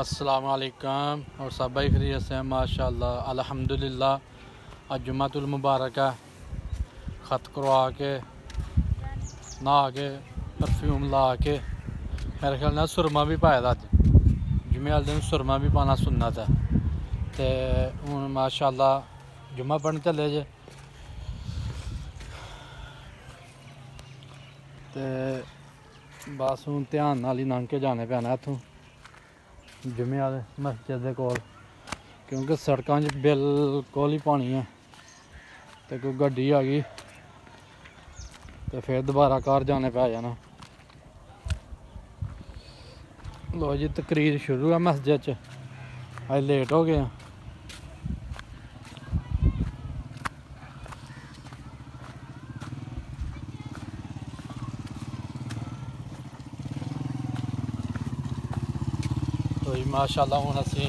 السلام علیکم اور سب بھائی خیریت سے ہیں ماشاء اللہ الحمد للہ آج جمعۃ المبارکہ، خط کروا کے، نہا کے پرفیوم لا کے۔ میرے خیال نال سرما بھی پایا تھا جمعے والے دن سرما بھی پانا سننا تھا تے ہوں ماشاء اللہ جمعہ پڑھن چلے جے۔ تے بس ہوں دھیان نال ہی لنਘ کے جانے پینا اتوں جمعے والے مسجد دے کول کیونکہ سڑکاں 'چ بالکل ہی پانی ہے تے کوئی گڈی آ گئی تے پھر دوبارہ گھر جانے پੈ جانا لو جی تقریر شروع ہے مسجد چ اج لیٹ ہو گئے ہیں ماشاء اللہ ہوں اسی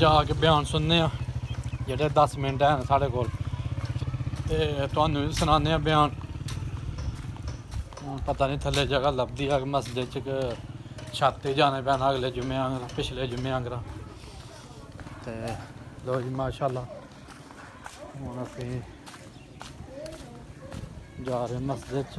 جا کے بیان سننے ہاں جڑے دس منٹ ہیں ساڑھے کول۔ تے تھانوں بھی سنانے ہیں بیان۔ ہوں، پتہ نہیں تھلے جگہ لبھی ہے کہ مسجد چ کہ چھت جانے پینا اگلے جمعے آنگر پچھلے جمعے آنگر تے لو جی ماشاء اللہ ہوں اسی جا رہے مسجد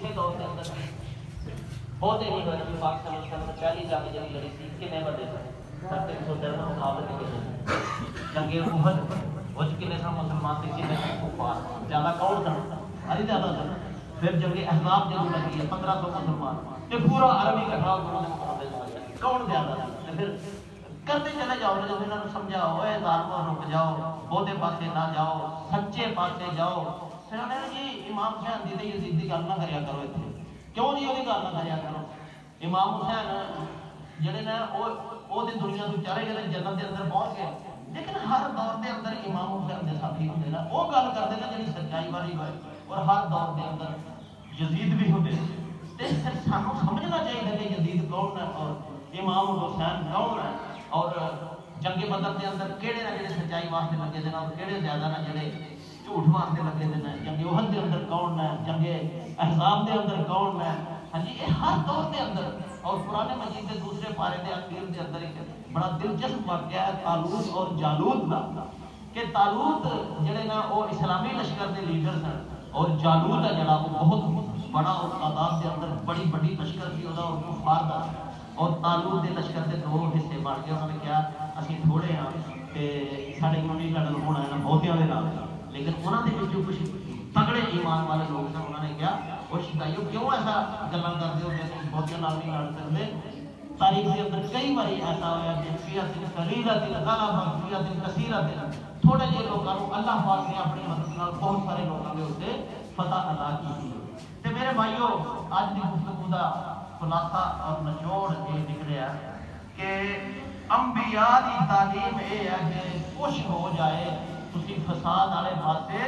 کسی دور کے اندر بہت ہی بڑی پاک صلی اللہ علیہ وسلم پہلی جنگ جب لڑی تھی کنے بندے تھے سب تین سو ڈر مقابلے کے جنگ احد وج کنے سا مسلمان تھے کنے کفار زیادہ کون تھا؟ اری زیادہ تھا۔ پھر جب یہ احزاب جنگ لگی ہے پندرہ سو مسلمان۔ یہ پورا عربی کٹھا انہوں نے مقابلے کون زیادہ تھا؟ پھر کرتے چلے جاؤ جب انہوں نے سمجھاؤ، اے ظالموں رک جاؤ بہتے پاسے نہ جاؤ، سچے پاسے جاؤ۔ پھر جی امام حسین دی تے یزید دی گل نہ کریا کرو اتنے کیوں نہیں وہ گل نہ کریا کرو امام حسین جڑے نے وہ وہ دی دنیا تو چلے گئے جنت دے اندر پہنچ گئے لیکن ہر دور دے اندر امام حسین دے ساتھی ہوندے نا وہ گل کردے نا جڑی سچائی والی ہوئے اور ہر دور دے اندر یزید بھی ہوندے تے سانو سمجھنا چاہیے کہ یزید کون ہے اور امام حسین کون ہے اور جنگ بدر دے اندر کیڑے نہ جڑے سچائی واسطے لگے دے نا کیڑے زیادہ نہ جڑے جھوٹ واسطے لگے دے نا جنگ احد دے اندر کون ہے جنگ احزاب دے اندر کون ہے؟ ہاں جی یہ ہر دور دے اندر۔ اور قرآن مجید کے دوسرے پارے دے اخیر دے اندر ایک بڑا دلچسپ واقعہ ہے تالوت اور جالوت کا کہ تالوت جڑے نا، وہ اسلامی لشکر دے لیڈر سن اور جالوت ہے جڑا، وہ بہت بڑا اور تعداد دے اندر بڑی بڑی لشکر تھی اور کفار دا۔ اور تالوت دے لشکر دے دو حصے بن گئے، انہوں نے کہا، اسی تھوڑے ہاں تے ساڈے کیوں نہیں لڑن ہونا ہے بہتیاں دے نال۔ لیکن انہوں نے جو کچھ تگڑے ایمان والے لوگ سن انہوں نے کیا؟ وہ شدائیو کیوں ایسا گلاں کرتے ہو جیسے بہتیاں نال نہیں لڑ سکتے تاریخ کے اندر کئی بار ایسا ہوا کہ فیات قلیلۃ غلب فیات کثیرۃ تھوڑے جے لوگوں کو اللہ پاک نے اپنی مدد نال بہت سارے لوگوں کے اوتے فتح عطا کی۔ تے میرے بھائیو اج دی گفتگو دا خلاصہ اور نچوڑ یہ نکلیا کہ انبیاء دی تعلیم اے ہے کہ کچھ ہو جائے تسی فساد والے پاسے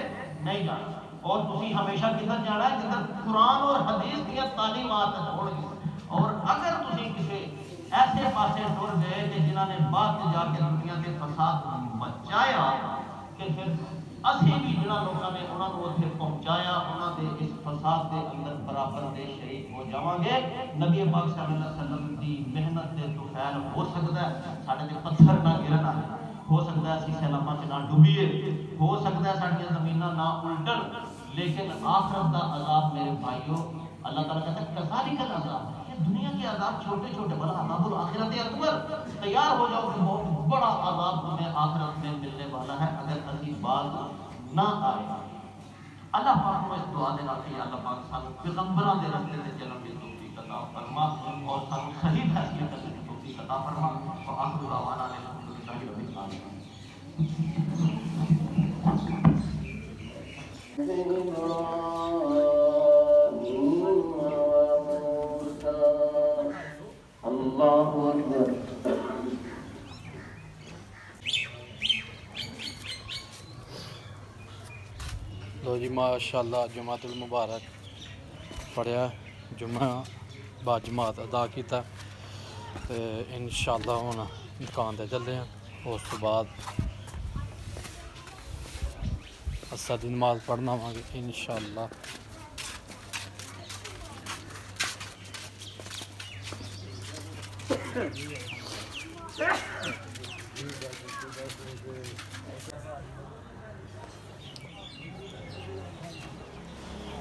نہیں جانا۔ اور تسی ہمیشہ کدھر جانا ہے؟ جدھر قرآن اور حدیث کی تعلیمات چھوڑ گئے اور اگر تسی کسی ایسے پاسے ٹر گئے کہ جنہوں نے بعد جا کے دنیا کے فساد بچایا، کہ پھر اسی بھی جنہاں لوگوں نے انہوں کو اتنے پہنچایا انہوں نے اس فساد کے اندر برابر دے شریک ہو جاواں گے۔ نبی پاک صلی اللہ علیہ وسلم دی محنت دے تو خیر ہو سکتا ہے، ساڈے تے پتھر نہ گرنا۔ ہے ہو سکتا ہے اسی سیلاباں چ نہ ڈوبیے۔ ہو سکتا ہے ساڈیاں زمیناں نہ الٹن۔ لیکن آخرت دا عذاب میرے بھائیو اللہ تعالیٰ کہتا ہے کذالک العذاب یہ دنیا کے عذاب چھوٹے چھوٹے، بڑا عذاب الاخرت اکبر، تیار ہو جاؤ کہ بہت بڑا عذاب تمہیں آخرت میں ملنے والا ہے۔ اگر اسی بات نہ آئے۔ اللہ پاک کو اس دعا دے رکھے اللہ پاک سانو پیغمبراں دے راستے تے چلن دی توفیق عطا فرما اور سانو صحیح فیصلے کرنے کی توفیق عطا فرما۔ اور آخر دعوانا الحمدللہ۔ لو جی ماشاء اللہ جماعت المبارک پڑھیا جمعہ با جماعت ادا کیتا تے انشاءاللہ ہونا دکان دے چلے ہیں اس تو بعد اسا دن نماز پڑھنا وا گے انشاءاللہ۔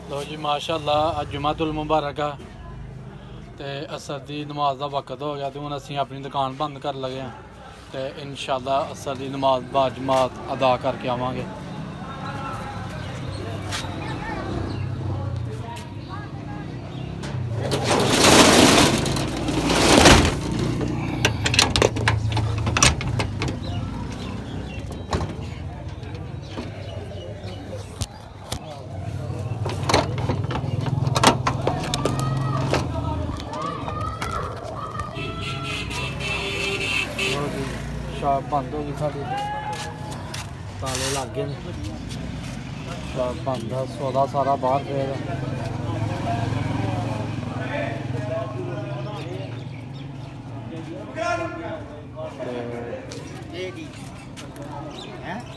لو جی ماشاءاللہ اج جمعہ المبارکہ تے اثر دی نماز دا وقت ہو گیا تے ہن اسی اپنی دکان بند کر لگے ہیں۔ تو انشاءاللہ شاء نماز با جماعت ادا کر کے آواں ਸ਼ਾਪ ਬੰਦ ਹੋ ਗਈ ਸਾਡੀ। ਤਾਲੇ ਲੱਗ ਗਏ ਨੇ। ਸ਼ਾਪ ਬੰਦ ਆ, ਸੌਦਾ ਸਾਰਾ ਬਾਹਰ ਪਿਆ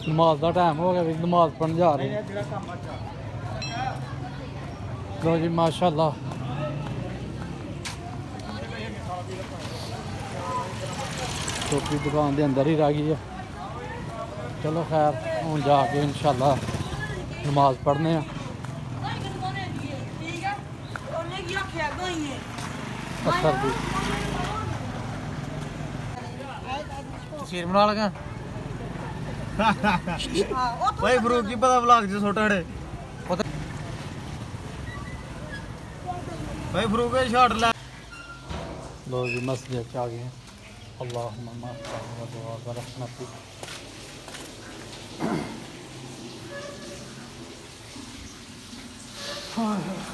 ਨਮਾਜ਼ ਦਾ ਟਾਈਮ ਹੋ ਗਿਆ ਵੀ ਨਮਾਜ਼ ਪੜਨ ਜਾ ਰਹੇ ਲੋ ਜੀ, ਮਾਸ਼ਾਅੱਲਾ। ਛੋਟੀ ਦੁਕਾਨ ਦੇ ਅੰਦਰ ਹੀ ਰਹਿ ਗਈ ਆ। ਚਲੋ ਖੈਰ ਹੁਣ ਜਾ ਕੇ ਇਨਸ਼ਾਅੱਲਾ ਨਮਾਜ਼ ਪੜ੍ਹਨੇ ਆ। ਦੀ। ਤਸਵੀਰ ਬਣਾ ਲਗਾ। ਭਾਈ ਫਰੂਕ ਕੀ ਪਤਾ ਵਲੌਗ ਚ ਛੋਟਾ ੜੇ ਭਾਈ ਫਰੂਕ ਸ਼ਾਟ ਲੈ। ਲੋ ਜੀ ਮਸਜਿਦ ਚ ਆ ਗਏ اللهم ما الرضوى برحمتك Oh,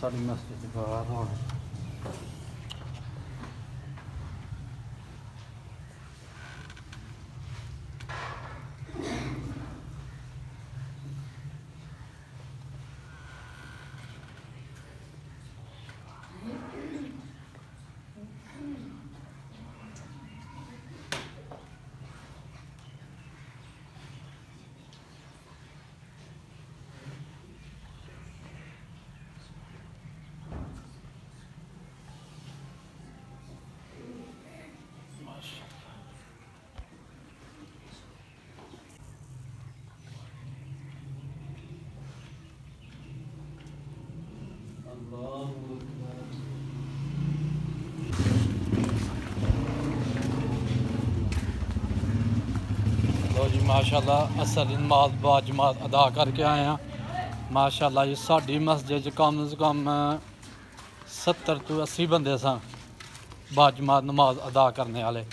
ساری مسجد بغیر ہونے ਜੀ ਮਾਸ਼ਾਅੱਲਾ ਅਸਲ ਨਮਾਜ਼ ਬਾ ਜਮਾਤ ਅਦਾ ਕਰਕੇ ਆਏ ਆ ਮਾਸ਼ਾਅੱਲਾ ਜੀ, ਸਾਡੀ ਮਸਜਿਦ 'ਚ ਕਮ ਸੇ ਕਮ 70 ਤੋਂ 80 ਬੰਦੇ ਸਾਂ ਬਾ ਜਮਾਤ ਨਮਾਜ਼ ਅਦਾ ਕਰਨ ਵਾਲੇ।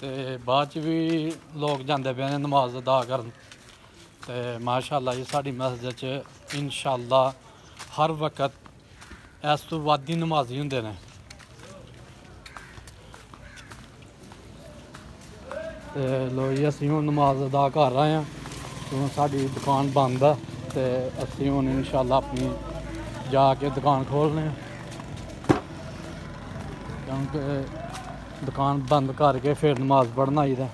ਤੇ ਬਾਅਦ ਚ ਵੀ ਲੋਕ ਜਾਂਦੇ ਪਏ ਨੇ ਨਮਾਜ਼ ਅਦਾ ਕਰਨ। ਤੇ ਮਾਸ਼ਾਅੱਲਾ ਜੀ, ਸਾਡੀ ਮਸਜਿਦ 'ਚ ਇਨਸ਼ਾਅੱਲਾ ਹਰ ਵਕਤ ਇਸ ਤੋਂ ਵੱਧ ਹੀ ਨਮਾਜ਼ੀ ਹੁੰਦੇ ਨੇ। ਤੇ ਲੋ ਜੀ ਅਸੀਂ ਹੁਣ ਨਮਾਜ਼ ਅਦਾ ਕਰ ਰਹੇ ਹਾਂ ਤੇ ਹੁਣ ਸਾਡੀ ਦੁਕਾਨ ਬੰਦ ਆ ਤੇ ਅਸੀਂ ਹੁਣ ਇਨਸ਼ਾਅੱਲਾ ਆਪਣੀ ਜਾ ਕੇ ਦੁਕਾਨ ਖੋਲ੍ਹਨੇ ਆ ਕਿਉਂਕਿ ਦੁਕਾਨ ਬੰਦ ਕਰਕੇ ਫਿਰ ਨਮਾਜ਼ ਪੜ੍ਹਨ ਆਈਦਾ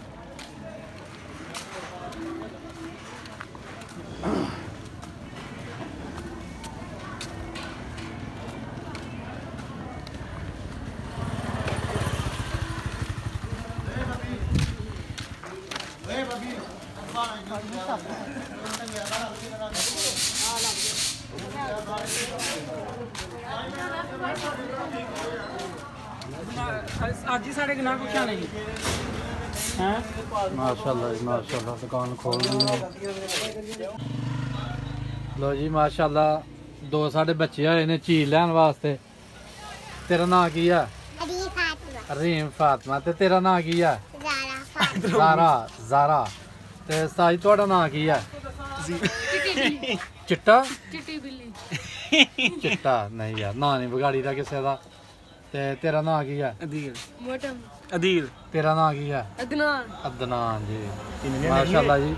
جی ماشاء اللہ لو جی ماشاء اللہ دو بچے ہوئے نے چیز لین واسطے تیرا نام کی ہے ریم فاطمہ تیرا نام کی ہے زارا زارا ਤੇ ਸਾਈ ਤੁਹਾਡਾ ਨਾਂ ਕੀ ਆ ਚਿੱਟਾ? ਚਿੱਟੀ ਬਿੱਲੀ। ਚਿੱਟਾ ਨਹੀਂ ਯਾਰ ਨਾਂ ਨਹੀਂ ਵਿਗਾੜੀ ਦਾ ਕਿਸੇ ਦਾ। ਤੇ ਤੇਰਾ ਨਾਂ ਕੀ ਆ ਅਦੀਲ ਮੋਟਮ। ਅਦੀਲ ਤੇਰਾ ਨਾਂ ਕੀ ਆ ਅਦਨਾਨ। ਅਦਨਾਨ ਜੀ। ਮਾਸ਼ਾਅੱਲਾ ਜੀ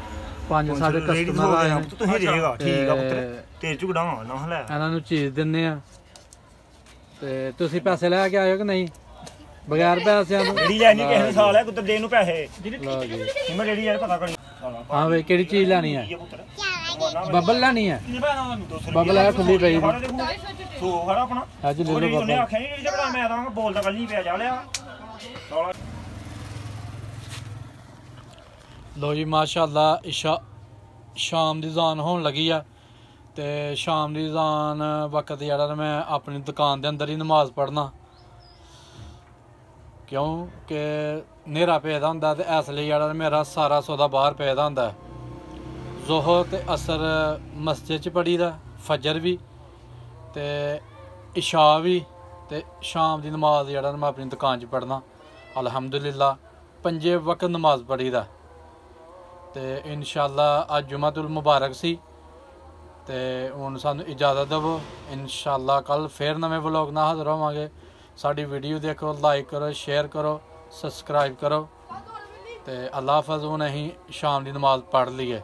ਪੰਜ ਸਾਡੇ ਕਸਟਮਰ ਆਏ ਨੇ। ਤੁਸੀਂ ਰਹੇਗਾ ਠੀਕ ਆ ਪੁੱਤਰ। ਤੇ ਝੁਕੜਾ ਨਾ ਹਲੇ ਇਹਨਾਂ ਨੂੰ ਚੀਜ਼ ਦਿੰਨੇ ਆ। ਤੇ ਤੁਸੀਂ ਪੈਸੇ ਲੈ ਕੇ ਆਇਓ ਕਿ ਨਹੀਂ? ਬਗੈਰ ਪੈਸਿਆਂ ਤੋਂ। ਜਿਹੜੀ ਲੈਣੀ ਕਿਸੇ ਨੇ ਸਾਲ ਹੈ ਕੁੱਤਰ ਦੇਣ ਨੂੰ ਪੈਸੇ। ਲਓ ਜੀ। ਮੈਂ ਜਿਹੜੀ ਯਾਰ ਪਤਾ ਕਰੀ ਹਾਂ ਵੇ ਕਿਹੜੀ ਚੀਜ਼ ਲੈਣੀ ਹੈ ਕੀ ਆ ਪੁੱਤਰ ਬੱਬਲ ਲੈਣੀ ਹੈ ਕਿੰਨੇ ਪੈਣਾ ਤੁਹਾਨੂੰ 200 ਬੱਬਲ ਹੈ ਖੁੱਲੀ ਪਈ ਦੀ ਸੋ ਖੜਾ ਆਪਣਾ ਅੱਜ ਲੈ ਉਹ ਲਓ ਜਿਹੜੀ ਉਹਨੇ ਬੱਬਲ ਆਖਿਆ ਨਹੀਂ ਜਿਹੜੀ ਝਗੜਾ ਮੈਂ ਦਾਂਗਾ ਬੋਲਦਾ ਕੱਲ ਨਹੀਂ ਪਿਆ ਜਾ ਲਿਆ ਸਾਲਾ ਲੋ ਜੀ ਮਾਸ਼ਾਅੱਲਾ ਇਸ਼ਾ ਸ਼ਾਮ ਦੀ ਜ਼ਾਨ ਹੋਣ ਲੱਗੀ ਆ ਤੇ ਸ਼ਾਮ ਦੀ ਜ਼ਾਨ ਵਕਤ ਜਿਹੜਾ ਨਾ ਮੈਂ ਆਪਣੀ ਦੁਕਾਨ ਦੇ ਅੰਦਰ ਹੀ ਨਮਾਜ਼ ਪੜ੍ਹਨਾ ਕਿਉਂ ਕਿ ਹਨੇਰਾ ਪੈਦਾ ਹੁੰਦਾ ਤੇ ਇਸ ਲਈ ਜਿਹੜਾ ਮੇਰਾ ਸਾਰਾ ਸੌਦਾ ਬਾਹਰ ਪੈਦਾ ਹੁੰਦਾ ਹੈ। ਜ਼ੋਹਰ ਤੇ ਅਸਰ ਮਸਜਿਦ ਚ ਪੜੀਦਾ ਫਜਰ ਵੀ ਤੇ ਇਸ਼ਾ ਵੀ ਤੇ ਸ਼ਾਮ ਦੀ ਨਮਾਜ਼ ਜਿਹੜਾ ਮੈਂ ਆਪਣੀ ਦੁਕਾਨ 'ਚ ਪੜ੍ਹਨਾ। ਅਲਹਮਦੁਲਿਲਾ, ਪੰਜੇ ਵਕਤ ਨਮਾਜ਼ ਪੜੀਦਾ ਤੇ ਇਨਸ਼ਾਅੱਲਾ ਅੱਜ ਜੁਮਾਤੁਲ ਮੁਬਾਰਕ ਸੀ ਤੇ ਹੁਣ ਸਾਨੂੰ ਇਜਾਜ਼ਤ ਦਿਵੋ। ਇਨਸ਼ਾਅੱਲਾ ਕੱਲ ਫੇਰ ਨਵੇਂ ਵਲੌਗ ਨਾਲ ਹਾਜ਼ਰ ਹੋਵਾਂਗੇ। ਸਾਡੀ ਵੀਡੀਓ ਦੇਖੋ ਲਾਈਕ ਕਰੋ ਸ਼ੇਅਰ ਕਰੋ ਸਬਸਕ੍ਰਾਈਬ ਕਰੋ ਤੇ ਅੱਲਾ ਹਾਫਜ਼, ਹੁਣ ਅਸੀਂ ਸ਼ਾਮ ਦੀ ਨਮਾਜ਼ ਪੜ੍ਹ ਲਈਏ।